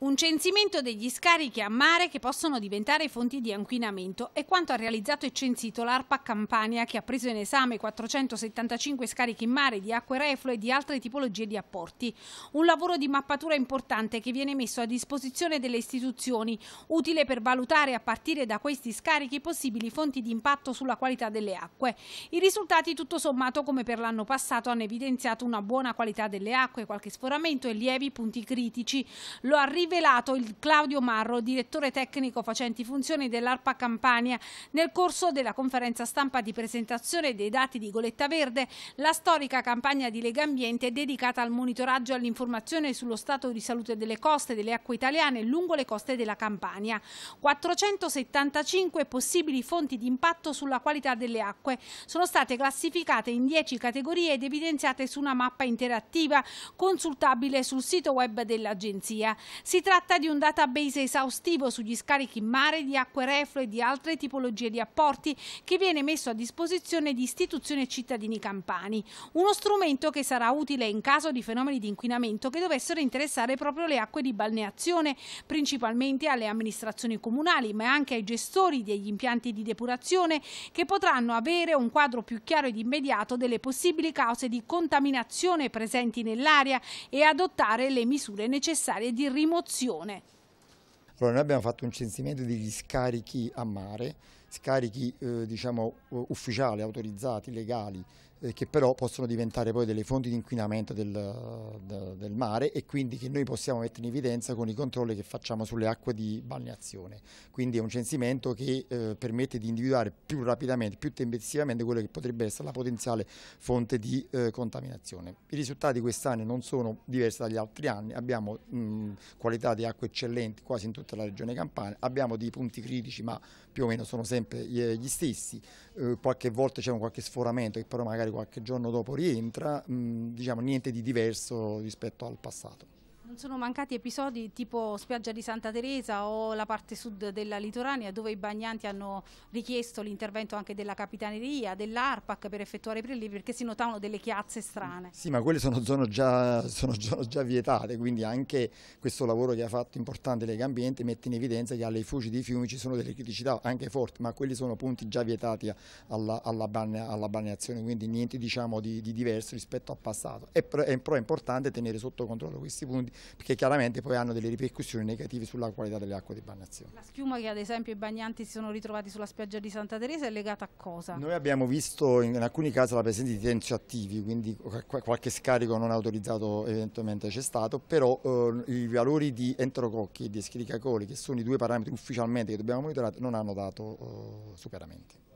Un censimento degli scarichi a mare che possono diventare fonti di inquinamento è quanto ha realizzato e censito l'ARPA Campania che ha preso in esame 475 scarichi in mare di acque reflue e di altre tipologie di apporti. Un lavoro di mappatura importante che viene messo a disposizione delle istituzioni, utile per valutare a partire da questi scarichi possibili fonti di impatto sulla qualità delle acque. I risultati tutto sommato come per l'anno passato hanno evidenziato una buona qualità delle acque, qualche sforamento e lievi punti critici. Lo arriva rivelato il Claudio Marro, direttore tecnico facenti funzioni dell'ARPA Campania, nel corso della conferenza stampa di presentazione dei dati di Goletta Verde, la storica campagna di Lega Ambiente dedicata al monitoraggio e all'informazione sullo stato di salute delle coste delle acque italiane lungo le coste della Campania. 475 possibili fonti di impatto sulla qualità delle acque sono state classificate in 10 categorie ed evidenziate su una mappa interattiva consultabile sul sito web dell'Agenzia. Si si tratta di un database esaustivo sugli scarichi in mare di acque reflue e di altre tipologie di apporti che viene messo a disposizione di istituzioni e cittadini campani. Uno strumento che sarà utile in caso di fenomeni di inquinamento che dovessero interessare proprio le acque di balneazione, principalmente alle amministrazioni comunali, ma anche ai gestori degli impianti di depurazione che potranno avere un quadro più chiaro ed immediato delle possibili cause di contaminazione presenti nell'aria e adottare le misure necessarie di rimozione produzione. Allora, noi abbiamo fatto un censimento degli scarichi a mare, scarichi eh, diciamo, ufficiali, autorizzati, legali, eh, che però possono diventare poi delle fonti di inquinamento del, de, del, mare e quindi che noi possiamo mettere in evidenza con i controlli che facciamo sulle acque di balneazione. Quindi è un censimento che eh, permette di individuare più rapidamente, più tempestivamente quello che potrebbe essere la potenziale fonte di eh, contaminazione. I risultati quest'anno non sono diversi dagli altri anni, abbiamo mh, qualità di acque eccellenti quasi in tutta la regione Campania, abbiamo dei punti critici ma più o meno sono sempre gli stessi, eh, qualche volta c'è qualche sforamento che però magari qualche giorno dopo rientra, mh, diciamo niente di diverso rispetto al passato. Non sono mancati episodi tipo spiaggia di Santa Teresa o la parte sud della litorania dove i bagnanti hanno richiesto l'intervento anche della capitaneria, dell'ARPAC per effettuare i prelievi perché si notavano delle chiazze strane. Sì, ma quelle sono zone già, sono già vietate, quindi anche questo lavoro che ha fatto importante Lega Ambiente mette in evidenza che alle fuci dei fiumi ci sono delle criticità anche forti, ma quelli sono punti già vietati alla, alla, bagna, alla bagnazione, quindi niente diciamo, di, di, diverso rispetto al passato. È, è però importante tenere sotto controllo questi punti perché chiaramente poi hanno delle ripercussioni negative sulla qualità delle acque di bagnazione. La schiuma che ad esempio i bagnanti si sono ritrovati sulla spiaggia di Santa Teresa è legata a cosa? Noi abbiamo visto in alcuni casi la presenza di tensioattivi, quindi qualche scarico non autorizzato eventualmente c'è stato, però eh, i valori di enterococchi e di escherichia coli, che sono i due parametri ufficialmente che dobbiamo monitorare, non hanno dato eh, superamenti.